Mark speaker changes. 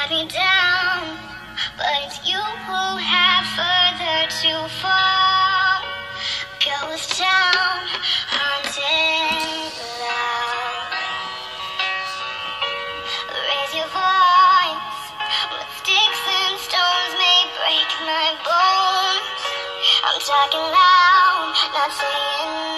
Speaker 1: got me down, but it's you who have further to fall. Ghost town, haunted love. Raise your voice, but sticks and stones may break my bones. I'm talking loud, not saying.